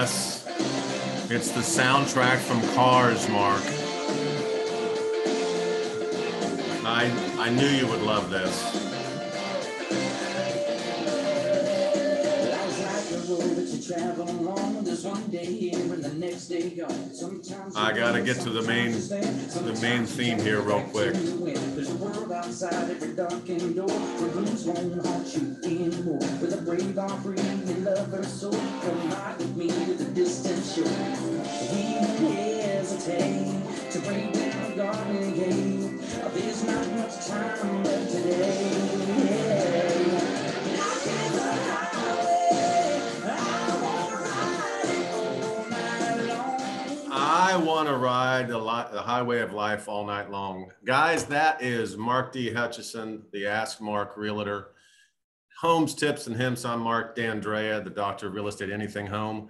Yes. It's the soundtrack from Cars, Mark. I I knew you would love this. I gotta get to the main the main theme here real quick. There's a world outside every darkened door where blues won't haunt you anymore. With a brave heart, and lover soul, come ride with me to the distant shore. We hesitate to break down garden gate. There's not much time left today. I want to ride the, li- the highway of life all night long. Guys, that is Mark D. Hutchison, the Ask Mark Realtor. Homes, tips, and hints. I'm Mark D'Andrea, the doctor of real estate, anything home.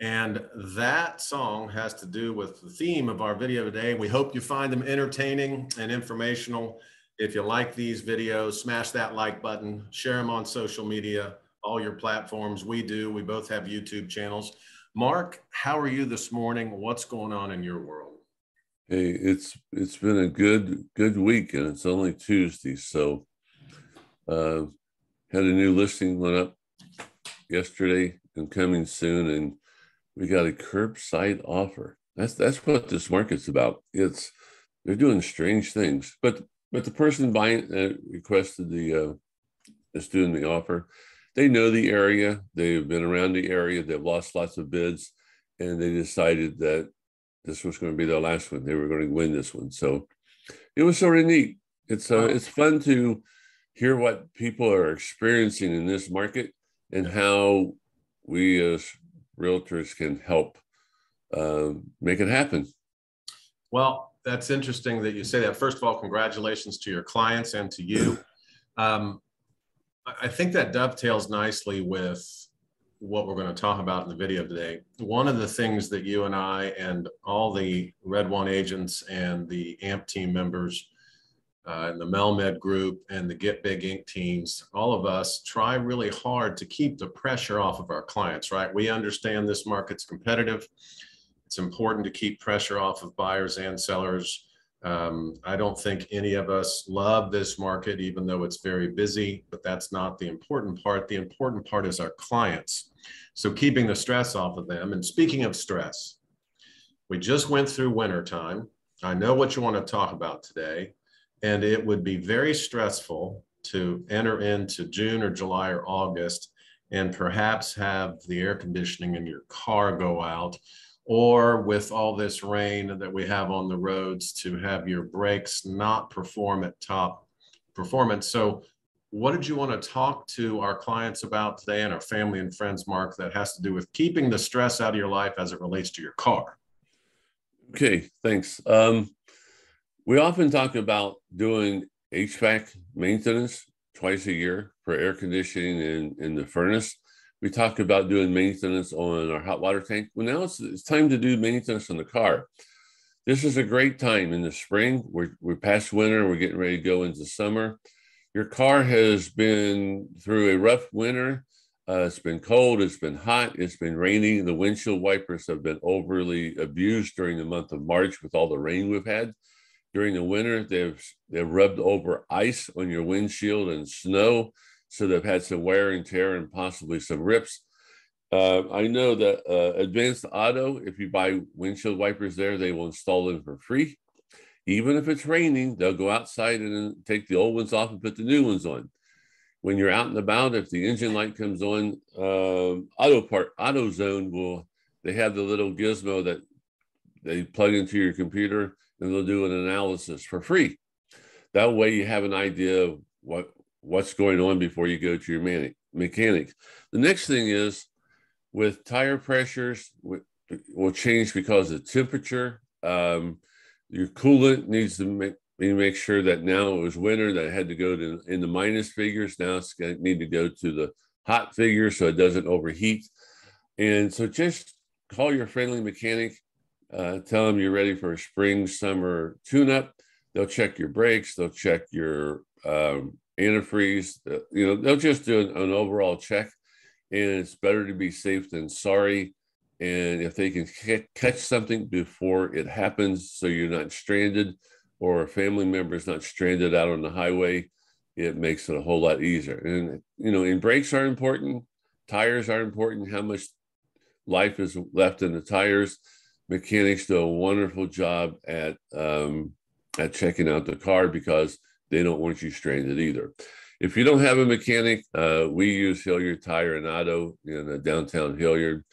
And that song has to do with the theme of our video today. We hope you find them entertaining and informational. If you like these videos, smash that like button, share them on social media, all your platforms. We do. We both have YouTube channels. Mark, how are you this morning? What's going on in your world? Hey, it's it's been a good good week, and it's only Tuesday, so uh, had a new listing went up yesterday and coming soon, and we got a curbside offer. That's that's what this market's about. It's they're doing strange things, but but the person buying uh, requested the uh, is doing the offer they know the area, they've been around the area, they've lost lots of bids, and they decided that this was going to be their last one. They were going to win this one. So it was sort of neat. It's uh, it's fun to hear what people are experiencing in this market and how we as realtors can help uh, make it happen. Well, that's interesting that you say that. First of all, congratulations to your clients and to you. Um, I think that dovetails nicely with what we're going to talk about in the video today. One of the things that you and I and all the Red One agents and the AMP team members uh, and the Melmed group and the Get Big Inc. teams, all of us try really hard to keep the pressure off of our clients, right? We understand this market's competitive. It's important to keep pressure off of buyers and sellers. Um, I don't think any of us love this market, even though it's very busy, but that's not the important part. The important part is our clients. So keeping the stress off of them. And speaking of stress, we just went through winter time. I know what you want to talk about today, and it would be very stressful to enter into June or July or August and perhaps have the air conditioning in your car go out or with all this rain that we have on the roads to have your brakes not perform at top performance. So what did you want to talk to our clients about today and our family and friends, Mark, that has to do with keeping the stress out of your life as it relates to your car? Okay, thanks. Um, we often talk about doing HVAC maintenance twice a year for air conditioning in, in the furnace we talked about doing maintenance on our hot water tank. Well, now it's, it's time to do maintenance on the car. This is a great time in the spring. We're, we're past winter. We're getting ready to go into summer. Your car has been through a rough winter. Uh, it's been cold. It's been hot. It's been raining. The windshield wipers have been overly abused during the month of March with all the rain we've had. During the winter, they've they've rubbed over ice on your windshield and snow so they've had some wear and tear and possibly some rips. Uh, I know that uh, Advanced Auto, if you buy windshield wipers there, they will install them for free. Even if it's raining, they'll go outside and take the old ones off and put the new ones on. When you're out and about, if the engine light comes on, um, Auto Part AutoZone will they have the little gizmo that they plug into your computer and they'll do an analysis for free. That way, you have an idea of what what's going on before you go to your mechanic. mechanic. The next thing is with tire pressures will change because of temperature. Um, your coolant needs to make, make sure that now it was winter that had to go to in the minus figures. Now it's going to need to go to the hot figure so it doesn't overheat. And so just call your friendly mechanic, uh, tell them you're ready for a spring, summer tune up. They'll check your brakes, they'll check your um, antifreeze. Uh, you know, they'll just do an, an, overall check, and it's better to be safe than sorry. And if they can catch something before it happens, so you're not stranded or a family member is not stranded out on the highway, it makes it a whole lot easier. And, you know, and brakes are important, tires are important, how much life is left in the tires. Mechanics do a wonderful job at um, at checking out the car because they don't want you stranded either. If you don't have a mechanic, uh, we use Hilliard Tire and Auto in uh, downtown Hilliard,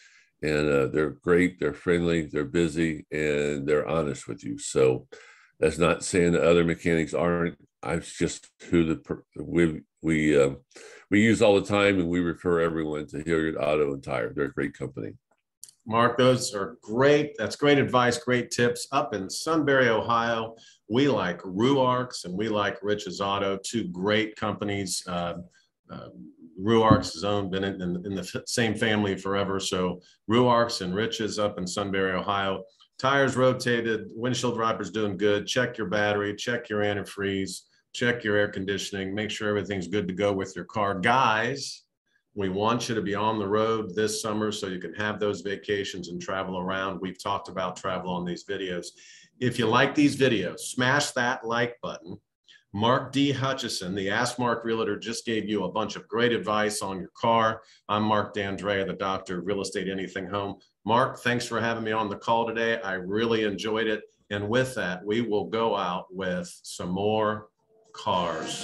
and uh, they're great. They're friendly. They're busy, and they're honest with you. So that's not saying that other mechanics aren't. I just who the we we uh, we use all the time, and we refer everyone to Hilliard Auto and Tire. They're a great company. Mark, those are great. That's great advice, great tips. Up in Sunbury, Ohio, we like Ruarks and we like Rich's Auto, two great companies. Uh, uh, Ruarks has owned, been in, in, in, the same family forever. So Ruarks and Rich's up in Sunbury, Ohio. Tires rotated, windshield wipers doing good. Check your battery, check your antifreeze, check your air conditioning, make sure everything's good to go with your car. Guys, we want you to be on the road this summer so you can have those vacations and travel around. We've talked about travel on these videos. If you like these videos, smash that like button. Mark D. Hutchison, the Ask Mark Realtor, just gave you a bunch of great advice on your car. I'm Mark D'Andrea, the doctor Real Estate Anything Home. Mark, thanks for having me on the call today. I really enjoyed it. And with that, we will go out with some more cars.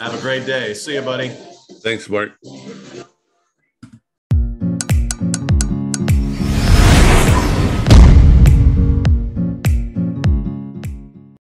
Have a great day. See you, buddy. Thanks, Mark.